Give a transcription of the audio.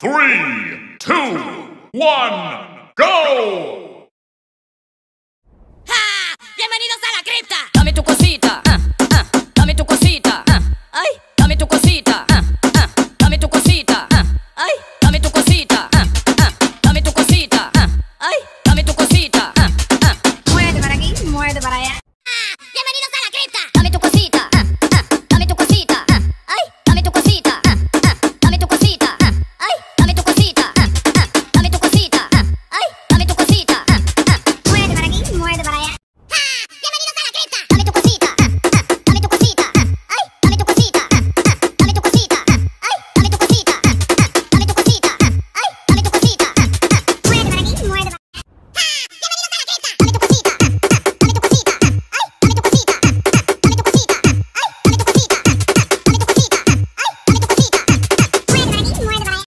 Three, two, one,